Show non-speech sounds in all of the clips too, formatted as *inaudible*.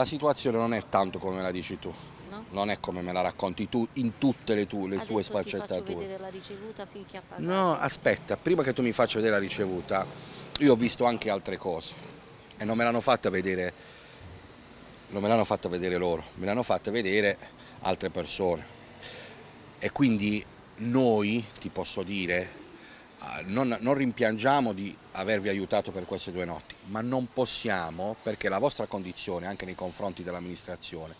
La situazione non è tanto come la dici tu, No? non è come me la racconti tu in tutte le, tu, le tue Adesso sfaccettature. vedere la ricevuta finché ha pagato. No, aspetta, prima che tu mi faccia vedere la ricevuta, io ho visto anche altre cose e non me l'hanno fatta vedere, non me l'hanno fatta vedere loro, me l'hanno fatta vedere altre persone. E quindi noi, ti posso dire, eh, non, non rimpiangiamo di avervi aiutato per queste due notti, ma non possiamo perché la vostra condizione, anche nei confronti dell'amministrazione,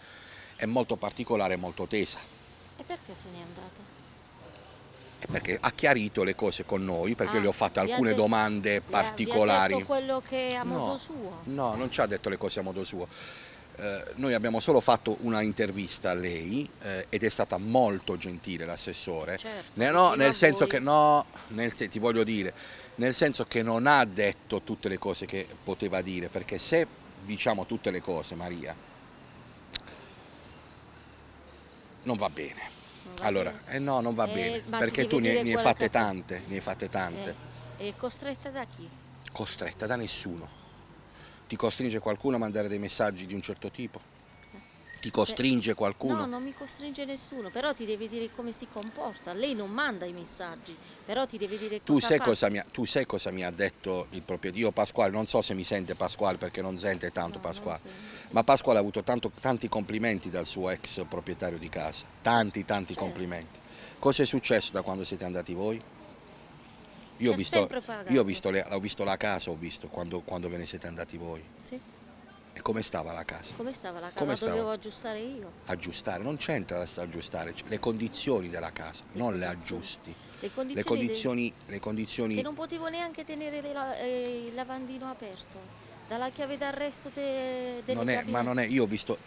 è molto particolare e molto tesa. E perché se n'è andato? E perché ha chiarito le cose con noi, perché Ah, gli ho fatto alcune detto- domande particolari. Ha detto quello che è a modo No, suo. No, non ci ha detto le cose a modo suo. Eh, noi abbiamo solo fatto una intervista a lei eh, ed è stata molto gentile l'assessore. Certo, Ne- no, nel senso voi. che no, nel ti voglio dire, nel senso che non ha detto tutte le cose che poteva dire, perché se diciamo tutte le cose, Maria, non va bene. Non va allora, bene. eh no, non va Eh, bene, perché tu ne, ne hai fatte tante, ne hai fatte tante, Eh, costretta da chi? costretta da nessuno. Ti costringe qualcuno a mandare dei messaggi di un certo tipo? Ti costringe qualcuno? No, non mi costringe nessuno, però ti deve dire come si comporta. Lei non manda i messaggi, però ti deve dire Tu cosa sai fa. cosa, mi ha, tu sai cosa mi ha detto il proprietario? Io Pasquale, non so se mi sente Pasquale perché non sente tanto No, Pasquale, ma Pasquale ha avuto tanto- tanti complimenti dal suo ex proprietario di casa, tanti tanti Certo. complimenti. Cosa è successo da quando siete andati voi? Io ho visto, io ho visto, le- ho visto la casa, ho visto quando, quando ve ne siete andati voi. Sì. E come stava la casa? Come stava la casa? Come La stava? dovevo aggiustare io. aggiustare, non c'entra la- aggiustare, le condizioni della casa, non le condizioni. aggiusti. Le condizioni, Le condizioni, le condizioni che non potevo neanche tenere le la- eh, il lavandino aperto. Dalla chiave d'arresto de, delle non è, ma non è, io ho visto,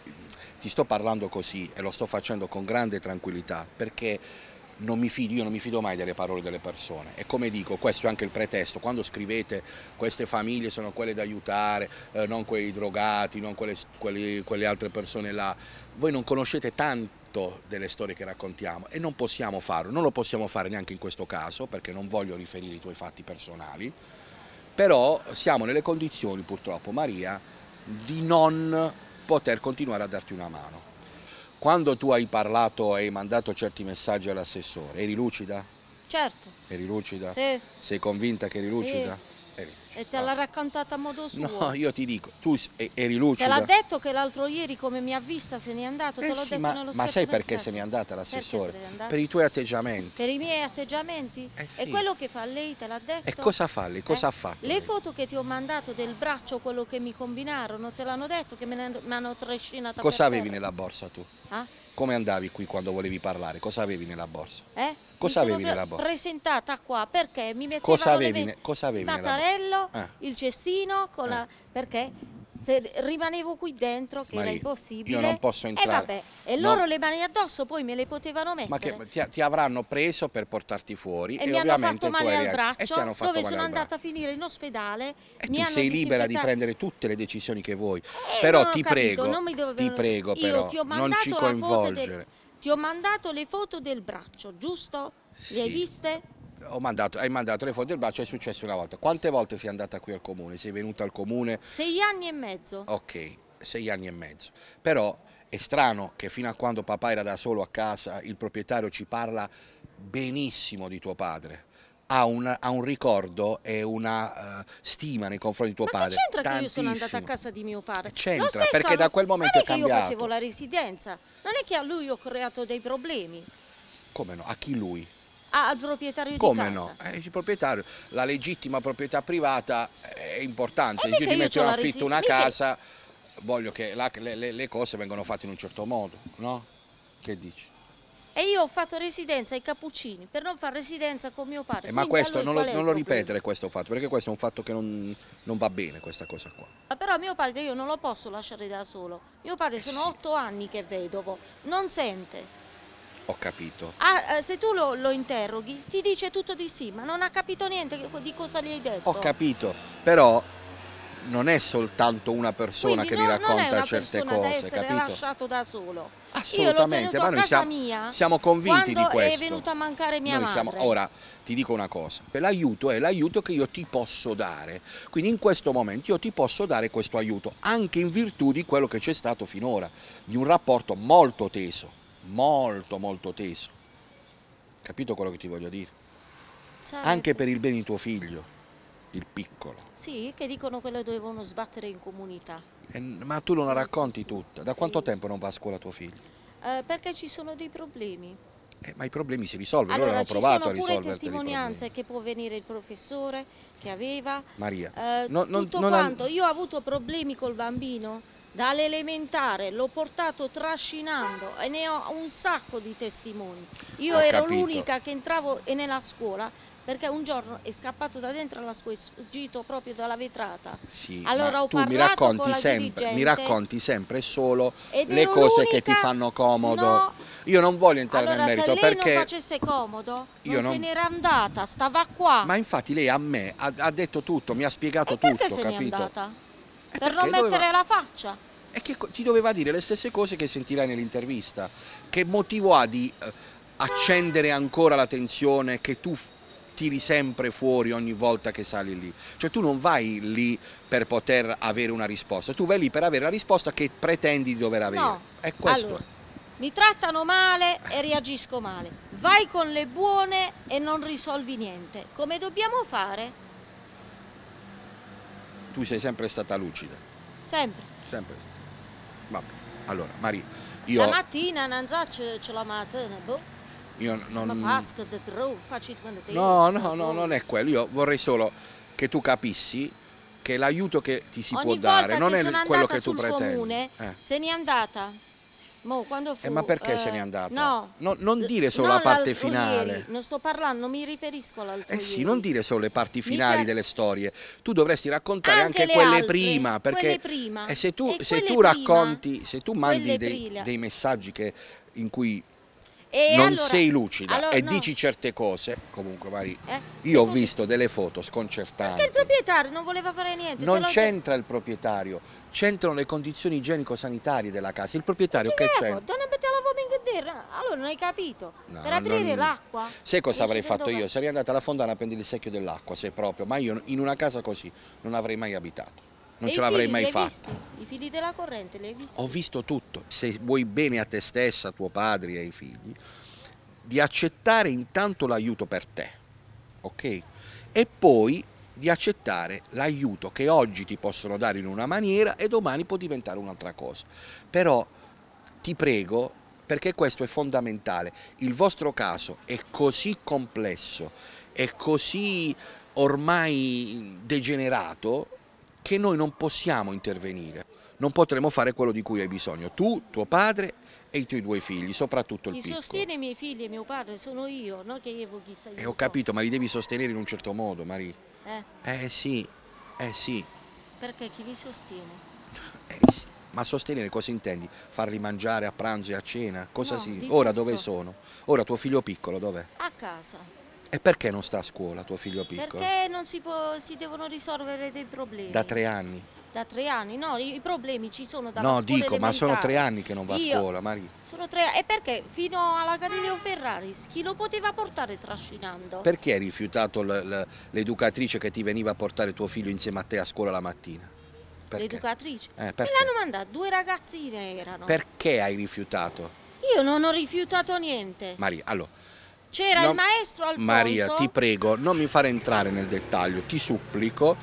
ti sto parlando così e lo sto facendo con grande tranquillità perché non mi fido, io non mi fido mai delle parole delle persone. E come dico, questo è anche il pretesto, quando scrivete queste famiglie sono quelle da aiutare, eh, non quei drogati, non quelle, quelli- quelle altre persone là, voi non conoscete tanto delle storie che raccontiamo e non possiamo farlo, non lo possiamo fare neanche in questo caso perché non voglio riferire i tuoi fatti personali, però siamo nelle condizioni purtroppo Maria di non poter continuare a darti una mano. Quando tu hai parlato e hai mandato certi messaggi all'assessore, eri lucida? Certo, Eri lucida? sì. Sei convinta che eri lucida? Eri- E te l'ha raccontata a modo suo. No, *laughs* io ti dico, tu eri Te lucida? l'ha detto che l'altro ieri come mi ha vista se n'è andato, Eh te l'ho sì, detto ma, nello ma sai perché se n'è andata l'assessore? Per i tuoi atteggiamenti. Per i miei atteggiamenti? Eh sì. E quello che fa lei te l'ha detto? E cosa fa lei? Cosa Eh? ha fatto? Le foto che ti ho mandato del braccio, quello che mi combinarono, te l'hanno detto che me ne mi hanno trascinata Cosa avevi terra? nella borsa tu? Ah? Come andavi qui quando volevi parlare? Cosa avevi nella borsa? Eh? Cosa avevi nella borsa? presentata qua perché mi mettevano Cosa le avevi ve- ne- cosa avevi il mattarello, Ah. il cestino con la... perché se rimanevo qui dentro che Maria, era impossibile io non posso entrare. e vabbè e No. loro le mani addosso poi me le potevano mettere Ma che ti, ti avranno preso per portarti fuori e e, mi hanno fatto male al braccio dove sono braccio. andata a finire in ospedale E mi tu sei libera di prendere tutte le decisioni che vuoi, Eh, però ti capito, prego, non mi ti prego Io però, ti ho non ci foto del- coinvolgere. ti ho mandato le foto del braccio giusto? le hai Sì. viste? Ho mandato, hai mandato le foto del braccio, è successo una volta. Quante volte sei andata qui al comune? Sei venuta al comune? sei anni e mezzo Ok, sei anni e mezzo. Però è strano che fino a quando papà era da solo a casa, il proprietario ci parla benissimo di tuo padre. Ha un, ha un ricordo e una eh, stima nei confronti di tuo Ma padre. che c'entra che io sono andata a casa di mio padre? C'entra, Lo stesso perché da quel momento non è è che io cambiato. facevo la residenza, non è che a lui ho creato dei problemi, Come no? A chi lui? Ah, al proprietario Come di no? casa. Eh, il proprietario, la legittima proprietà privata è importante. E mica io metto in affitto una mica- casa, voglio che la- le, le- le cose vengano fatte in un certo modo, no? Che dici? E io ho fatto residenza ai Cappuccini per non fare residenza con mio padre. Eh, ma quindi questo non lo, non lo ripetere questo fatto, perché questo è un fatto che non, non va bene, questa cosa qua. Ah, Però mio padre io non lo posso lasciare da solo. Mio padre sono Eh sì. otto anni che è vedovo, non sente. Ho capito. Ah, eh, se tu lo, lo interroghi ti dice tutto di sì, ma non ha capito niente di cosa gli hai detto. Ho capito, però non è soltanto una persona Quindi che non, mi racconta certe persona da cose, essere capito? lasciato da solo. Assolutamente, ma noi siamo, mia siamo convinti di questo. è venuta a mancare mia Noi madre. siamo- ora ti dico una cosa, l'aiuto è l'aiuto che io ti posso dare, quindi in questo momento io ti posso dare questo aiuto, anche in virtù di quello che c'è stato finora, di un rapporto molto teso, molto molto teso. Capito quello che ti voglio dire? Certo. Anche per il bene di tuo figlio, il piccolo. Sì, che dicono che lo dovevano sbattere in comunità. E- ma tu non la racconti sì, sì. tutta. Da Sì, quanto tempo non va a scuola tuo figlio? Eh, perché ci sono dei problemi. Eh, ma i problemi si risolvono, loro Allora, hanno ci provato sono a pure testimonianze che può venire il professore che aveva Maria, eh, no- non- tutto non- quanto. Io ho avuto problemi col bambino dall'elementare, l'ho portato trascinando e ne ho un sacco di testimoni. Io Ho ero l'unica che entravo nella scuola perché un giorno è scappato da dentro alla scuola, è sfuggito proprio dalla vetrata. sì, Allora ho tu mi parlato racconti, sempre, mi racconti sempre solo le cose che ti fanno comodo. No. Io non voglio entrare Allora, nel merito se lei perché... non facesse comodo, Io non, non- se n'era andata, stava qua. Ma infatti lei a me ha, ha detto tutto, mi ha spiegato e perché tutto, se n'è capito? andata? Per non mettere doveva- la faccia. E che ti doveva dire le stesse cose che sentirai nell'intervista. Che motivo ha di eh, accendere ancora la tensione che tu tiri sempre fuori ogni volta che sali lì? Cioè tu non vai lì per poter avere una risposta, tu vai lì per avere la risposta che pretendi di dover avere. No. È questo. Allora, mi trattano male e reagisco male. Vai con le buone e non risolvi niente. Come dobbiamo fare? Tu sei sempre stata lucida, Sempre. sempre. Vabbè. Allora, Maria, io, La mattina non so ce, ce la mattina, boh. io non... Ma faccio da tro, faccio quando te No, no, no, non è quello. Io vorrei solo che tu capissi che l'aiuto che ti si Ogni può dare non è quello che tu pretendi. comune, Eh. se n'è andata. Mo, quando fu, Eh, ma perché eh, se n'è andata? No. No, non dire solo la parte finale. non sto parlando, mi riferisco all'altro Eh sì, non dire solo le parti finali delle storie, tu dovresti raccontare Anche anche, le quelle altre, prima, perché quelle prima. eh, se tu, E se tu prima, racconti, se tu mandi dei, dei messaggi che- in cui E non allora- sei lucida allora, e no. dici certe cose, comunque Mari, Eh? io ho visto delle foto sconcertanti. Perché il proprietario non voleva fare niente. Non c'entra il proprietario, c'entrano le condizioni igienico-sanitarie della casa. Il proprietario che c'entra? non. Allora non hai capito. No, per aprire non- l'acqua. Sai cosa avrei fatto io? Sarei andata alla fondana a prendere il secchio dell'acqua, se proprio, ma io in una casa così non avrei mai abitato, non E ce l'avrei mai fatta. visti? I fili della corrente li hai visti? Ho visto tutto. Se vuoi bene a te stessa, a tuo padre e ai figli, di accettare intanto l'aiuto per te, ok? E poi di accettare l'aiuto che oggi ti possono dare in una maniera e domani può diventare un'altra cosa. Però ti prego, perché questo è fondamentale, il vostro caso è così complesso, è così ormai degenerato che noi non possiamo intervenire, non potremo fare quello di cui hai bisogno, tu, tuo padre e i tuoi due figli, soprattutto il Chi piccolo. sostiene i miei figli e mio padre sono io, non che io chissà E ho capito, ma li devi sostenere in un certo modo, Maria. Eh, Eh sì, eh sì, perché chi li sostiene? *laughs* eh sì. Ma sostenere cosa intendi? Farli mangiare a pranzo e a cena? Cosa No, si... Ora tutto. dove sono? Ora tuo figlio piccolo dov'è? A casa. E perché non sta a scuola tuo figlio piccolo? Perché non si, può, si devono risolvere dei problemi. Da tre anni. Da tre anni? No, i, problemi ci sono dalla No, dico, ma sono tre anni che non va a Io- scuola, Maria. Sono tre anni. E perché fino alla Galileo Ferraris chi lo poteva portare trascinando? Perché hai rifiutato l'educatrice che ti veniva a portare tuo figlio insieme a te a scuola la mattina? L'educatrice? Eh, Me perché? l'hanno mandato, due ragazzine erano. Perché hai rifiutato? Io non ho rifiutato niente. Maria, allora, C'era no, il maestro Alfonso. Maria, ti prego, non mi fare entrare nel dettaglio, ti supplico.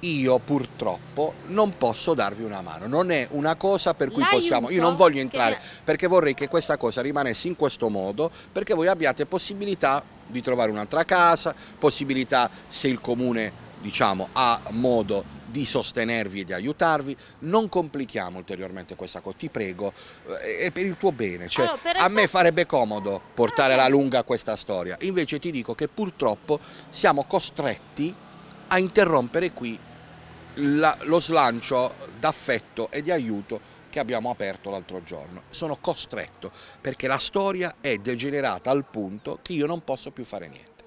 Io purtroppo non posso darvi una mano, non è una cosa per cui possiamo, io non voglio che- entrare perché vorrei che questa cosa rimanesse in questo modo, perché voi abbiate possibilità di trovare un'altra casa, possibilità se il comune diciamo ha modo di sostenervi e di aiutarvi, non complichiamo ulteriormente questa cosa, ti prego, eh, è per il tuo bene, cioè, Allora, a me farebbe comodo portare Ah, alla beh. lunga questa storia, invece ti dico che purtroppo siamo costretti a interrompere qui la- lo slancio d'affetto e di aiuto che abbiamo aperto l'altro giorno. Sono costretto perché la storia è degenerata al punto che io non posso più fare niente.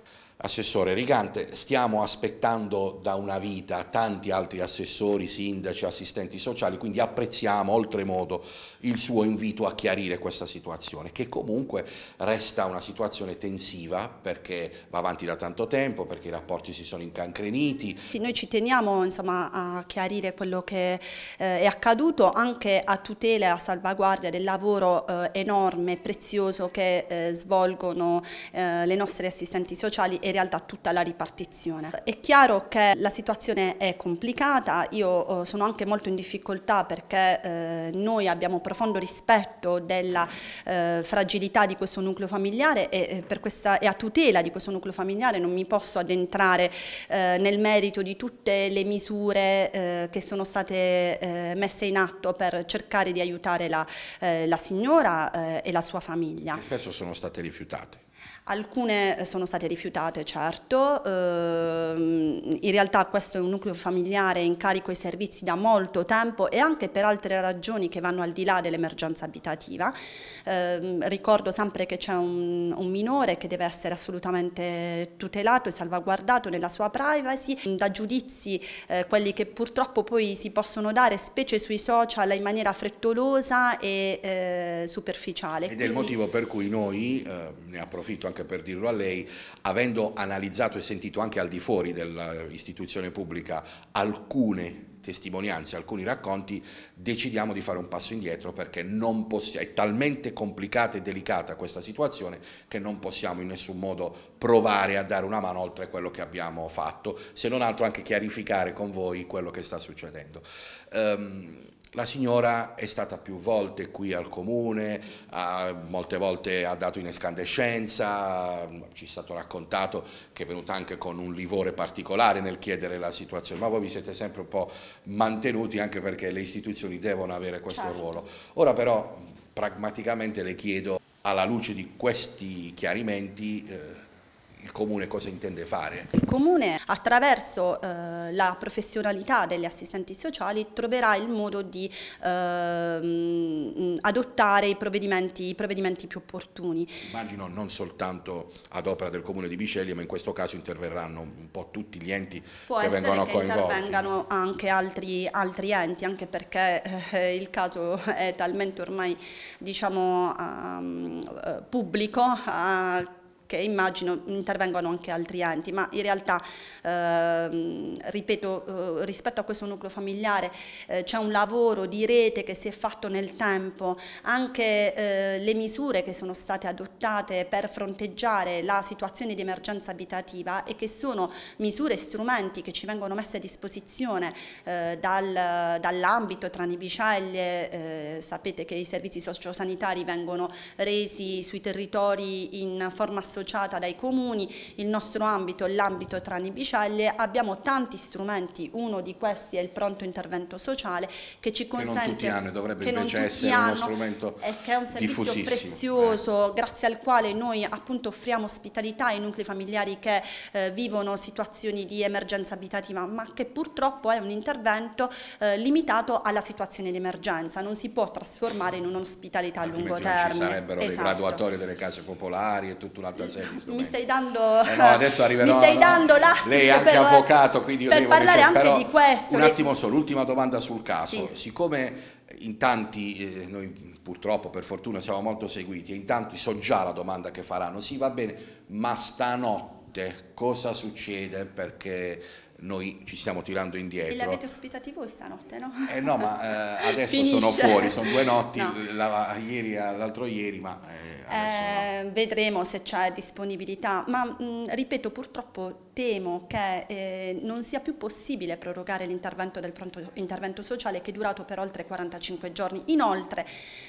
Assessore Rigante, stiamo aspettando da una vita tanti altri assessori, sindaci, assistenti sociali, quindi apprezziamo oltremodo il suo invito a chiarire questa situazione, che comunque resta una situazione tensiva perché va avanti da tanto tempo, perché i rapporti si sono incancreniti. Noi ci teniamo insomma, a chiarire quello che eh, è accaduto anche a tutela e a salvaguardia del lavoro eh, enorme prezioso che eh, svolgono eh, le nostre assistenti sociali e in realtà tutta la ripartizione. È chiaro che la situazione è complicata, io eh, sono anche molto in difficoltà perché eh, noi abbiamo profondo rispetto della eh, fragilità di questo nucleo familiare e, questa, e, a tutela di questo nucleo familiare non mi posso addentrare nel merito di tutte le misure che sono state messe in atto per cercare di aiutare la, la signora e la sua famiglia. Che spesso sono state rifiutate. Alcune eh, sono state rifiutate, certo, ehm, in realtà questo è un nucleo familiare in carico ai servizi da molto tempo e anche per altre ragioni che vanno al di là dell'emergenza abitativa. Ehm, ricordo sempre che c'è un, un, minore che deve essere assolutamente tutelato e salvaguardato nella sua privacy, da giudizi eh, quelli che purtroppo poi si possono dare, specie sui social, in maniera frettolosa e eh, superficiale. Ed è il motivo per cui noi, eh, ne approfitto anche per dirlo a lei, avendo analizzato e sentito anche al di fuori dell'istituzione pubblica alcune testimonianze, alcuni racconti, decidiamo di fare un passo indietro perché è talmente complicata e delicata questa situazione che non possiamo in nessun modo provare a dare una mano oltre quello che abbiamo fatto, se non altro anche chiarificare con voi quello che sta succedendo. Um, la signora è stata più volte qui al comune, ha, molte volte ha dato in escandescenza, ci è stato raccontato che è venuta anche con un livore particolare nel chiedere la situazione, ma voi vi siete sempre un po' mantenuti anche perché le istituzioni devono avere questo certo. ruolo. Ora però pragmaticamente le chiedo, alla luce di questi chiarimenti, eh, il Comune cosa intende fare? Il Comune attraverso eh, la professionalità degli assistenti sociali troverà il modo di eh, adottare i provvedimenti, i provvedimenti, più opportuni. Immagino non soltanto ad opera del Comune di Biceglie ma in questo caso interverranno un po' tutti gli enti Può che vengono che coinvolti. Può intervengano anche altri, altri, enti anche perché eh, il caso è talmente ormai diciamo, uh, pubblico uh, che immagino intervengono anche altri enti, ma in realtà, eh, ripeto, eh, rispetto a questo nucleo familiare eh, c'è un lavoro di rete che si è fatto nel tempo, anche eh, le misure che sono state adottate per fronteggiare la situazione di emergenza abitativa e che sono misure e strumenti che ci vengono messi a disposizione eh, dal, dall'ambito tra Nibiceglie, eh, sapete che i servizi sociosanitari vengono resi sui territori in forma associata associata dai comuni, il nostro ambito è l'ambito Tranibicelle, abbiamo tanti strumenti, uno di questi è il pronto intervento sociale che ci consente... Che non tutti hanno, dovrebbe invece essere hanno, uno strumento è che è un servizio prezioso, eh. grazie al quale noi appunto offriamo ospitalità ai nuclei familiari che eh, vivono situazioni di emergenza abitativa, ma che purtroppo è un intervento eh, limitato alla situazione di emergenza, non si può trasformare in un'ospitalità a lungo termine. Ci sarebbero esatto. le graduatorie delle case popolari e tutta un'altra mi stai dando, eh no, *laughs* adesso arriverò, mi stai dando l'assist lei è anche per, avvocato quindi per parlare anche però, di questo un attimo solo ultima domanda sul caso. Sì. siccome in tanti eh, noi purtroppo per fortuna siamo molto seguiti e in tanti so già la domanda che faranno. Sì va bene ma stanotte cosa succede? Perché noi ci stiamo tirando indietro. E li avete ospitati voi stanotte, no? Eh no, ma eh, *laughs* adesso Finisce. sono fuori, sono due notti, no. l'altro ieri, ma... Eh, eh, no. Vedremo se c'è disponibilità, ma mh, ripeto, purtroppo temo che eh, non sia più possibile prorogare l'intervento del pronto intervento sociale che è durato per oltre 45 giorni. Inoltre...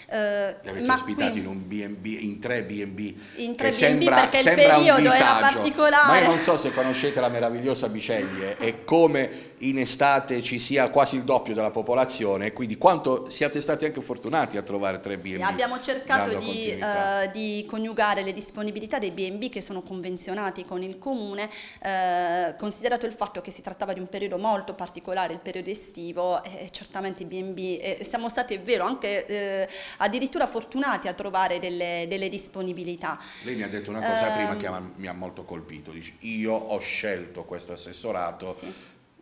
Eh, li avete ospitati in, un B&B, in tre B&B, in tre B&B sembra, perché il periodo era particolare. Ma io non so se conoscete la meravigliosa Biceglie, e come in estate ci sia quasi il doppio della popolazione e quindi quanto siate stati anche fortunati a trovare tre B&B. Sì, abbiamo cercato di, uh, di, coniugare le disponibilità dei B&B che sono convenzionati con il comune, uh, considerato il fatto che si trattava di un periodo molto particolare, il periodo estivo, e certamente i B&B, eh, siamo stati, è vero, anche eh, addirittura fortunati a trovare delle, delle, disponibilità. Lei mi ha detto una cosa um, prima che mi ha molto colpito, dice io ho scelto questo assessorato sì.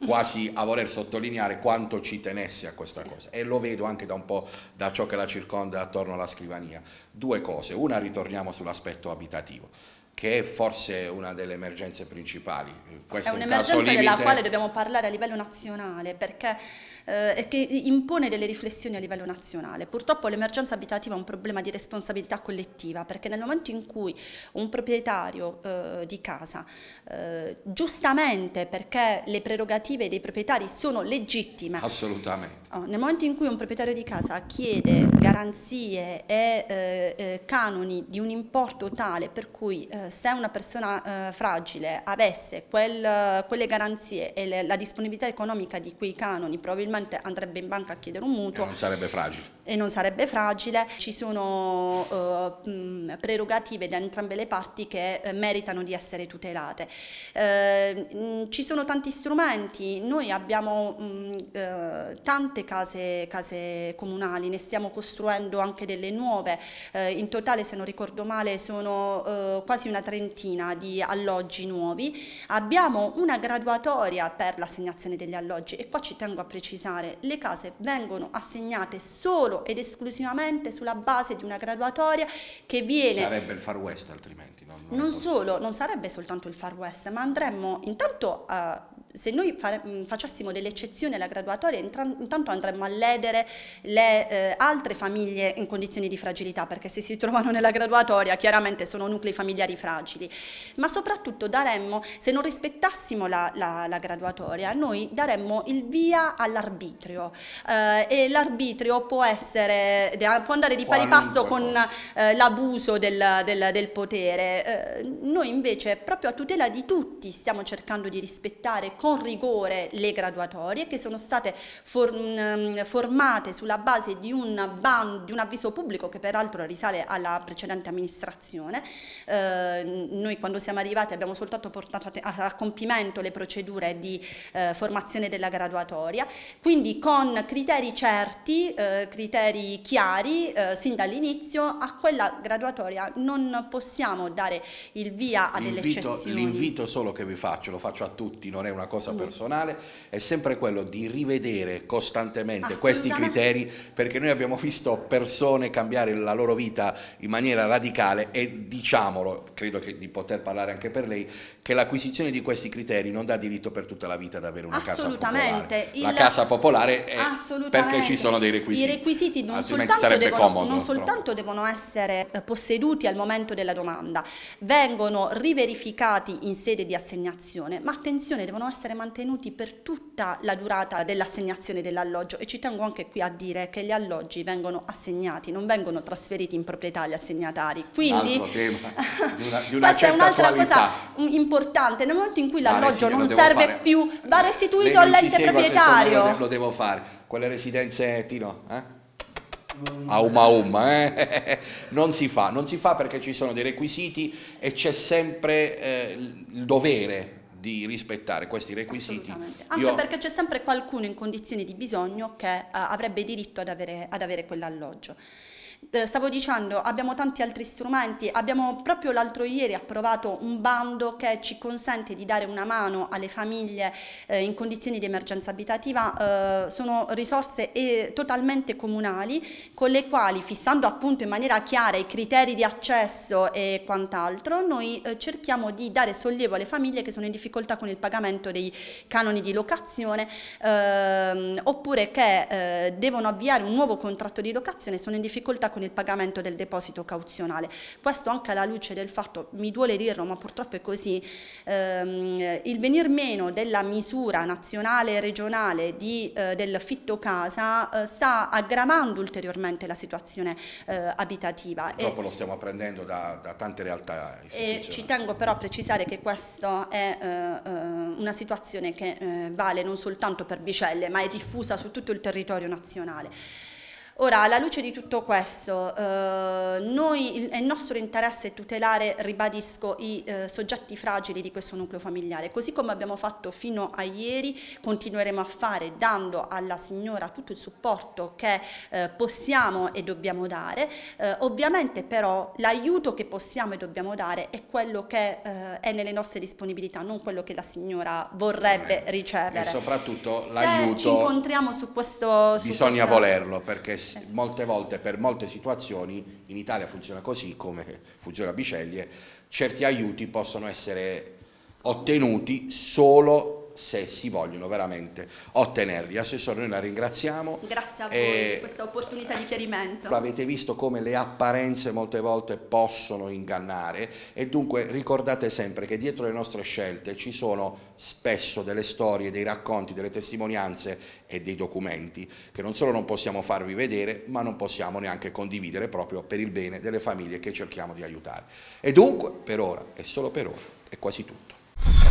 *laughs* quasi a voler sottolineare quanto ci tenesse a questa cosa. E lo vedo anche da un po' da ciò che la circonda attorno alla scrivania. Due cose, una ritorniamo sull'aspetto abitativo che è forse una delle emergenze principali. Questo è un'emergenza della quale dobbiamo parlare a livello nazionale perché eh, che impone delle riflessioni a livello nazionale. Purtroppo l'emergenza abitativa è un problema di responsabilità collettiva perché nel momento in cui un proprietario eh, di casa, eh, giustamente perché le prerogative dei proprietari sono legittime, assolutamente. Oh, nel momento in cui un proprietario di casa chiede garanzie e eh, eh, canoni di un importo tale per cui eh, se una persona fragile avesse quel, quelle garanzie e le, la disponibilità economica di quei canoni probabilmente andrebbe in banca a chiedere un mutuo. E non sarebbe fragile. E non sarebbe fragile. Ci sono uh, prerogative da entrambe le parti che uh, meritano di essere tutelate. Uh, ci sono tanti strumenti, noi abbiamo mh, tante case, case, comunali, ne stiamo costruendo anche delle nuove, in totale se non ricordo male sono quasi una trentina di alloggi nuovi. Abbiamo una graduatoria per l'assegnazione degli alloggi e qua ci tengo a precisare le case vengono assegnate solo ed esclusivamente sulla base di una graduatoria che viene... Sarebbe il Far West altrimenti. Non, non, non solo, non sarebbe soltanto il Far West, ma andremmo intanto a se noi fare, mm, facessimo delle eccezioni alla graduatoria, intanto andremmo a ledere le eh, altre famiglie in condizioni di fragilità, perché se si trovano nella graduatoria chiaramente sono nuclei familiari fragili, ma soprattutto daremmo, se non rispettassimo la, la, la graduatoria, noi daremmo il via all'arbitrio. Eh, e l'arbitrio può, essere, può andare di pari passo con eh, l'abuso del, del, del, potere. Eh, noi invece proprio a tutela di tutti stiamo cercando di rispettare con rigore le graduatorie che sono state for, mm, formate sulla base di un, ban, di un, avviso pubblico che peraltro risale alla precedente amministrazione. Eh, noi quando siamo arrivati abbiamo soltanto portato a, a compimento le procedure di eh, formazione della graduatoria, quindi con criteri certi, eh, criteri chiari, eh, sin dall'inizio a quella graduatoria non possiamo dare il via a delle eccezioni. L'invito solo che vi faccio, lo faccio a tutti, non è una cosa personale, è sempre quello di rivedere costantemente questi criteri perché noi abbiamo visto persone cambiare la loro vita in maniera radicale e diciamolo, credo che di poter parlare anche per lei, che l'acquisizione di questi criteri non dà diritto per tutta la vita ad avere una casa popolare. La casa popolare è perché ci sono dei requisiti. I requisiti non, soltanto devono, comodo, non soltanto, devono, essere eh, posseduti al momento della domanda, vengono riverificati in sede di assegnazione, ma attenzione, devono essere essere mantenuti per tutta la durata dell'assegnazione dell'alloggio e ci tengo anche qui a dire che gli alloggi vengono assegnati, non vengono trasferiti in proprietà agli assegnatari. Quindi un tema *laughs* di una, di una questa è un'altra cosa importante, nel momento in cui l'alloggio non serve fare. più va restituito all'ente proprietario. Lo devo fare, quelle residenze Tino, eh? Auma auma, eh? *laughs* non si fa, non si fa perché ci sono dei requisiti e c'è sempre eh, il dovere di rispettare questi requisiti. Anche Io... perché c'è sempre qualcuno in condizioni di bisogno che uh, avrebbe diritto ad avere, ad avere quell'alloggio. Eh, stavo dicendo, abbiamo tanti altri strumenti, abbiamo proprio l'altro ieri approvato un bando che ci consente di dare una mano alle famiglie eh, in condizioni di emergenza abitativa, eh, sono risorse totalmente comunali con le quali fissando appunto in maniera chiara i criteri di accesso e quant'altro, noi cerchiamo di dare sollievo alle famiglie che sono in difficoltà con il pagamento dei canoni di locazione ehm, oppure che devono avviare un nuovo contratto di locazione e sono in difficoltà con il pagamento del deposito cauzionale. Questo anche alla luce del fatto, mi duole dirlo ma purtroppo è così, ehm, il venir meno della misura nazionale e regionale di, eh, del fitto casa eh, sta aggravando ulteriormente la situazione eh, abitativa. Purtroppo e, lo stiamo apprendendo da, da tante realtà E ci tengo però a precisare che questo è eh, eh, una situazione che eh, vale non soltanto per Bicelle ma è diffusa su tutto il territorio nazionale. Ora, alla luce di tutto questo, eh, noi, il, è nostro interesse tutelare, ribadisco, i eh, soggetti fragili di questo nucleo familiare, così come abbiamo fatto fino a ieri, continueremo a fare dando alla signora tutto il supporto che eh, possiamo e dobbiamo dare. Eh, ovviamente però l'aiuto che possiamo e dobbiamo dare è quello che eh, è nelle nostre disponibilità, non quello che la signora vorrebbe ricevere. E soprattutto l'aiuto... ci incontriamo su questo... Su bisogna questa... volerlo perché esatto. molte volte per molte situazioni in Italia funziona così come funziona a Biceglie, certi aiuti possono essere ottenuti solo se si vogliono veramente ottenerli. Assessore, noi la ringraziamo. Grazie a voi per questa opportunità di chiarimento. Avete visto come le apparenze molte volte possono ingannare e dunque ricordate sempre che dietro le nostre scelte ci sono spesso delle storie, dei racconti, delle testimonianze e dei documenti che non solo non possiamo farvi vedere ma non possiamo neanche condividere proprio per il bene delle famiglie che cerchiamo di aiutare. E dunque per ora, e solo per ora, è quasi tutto.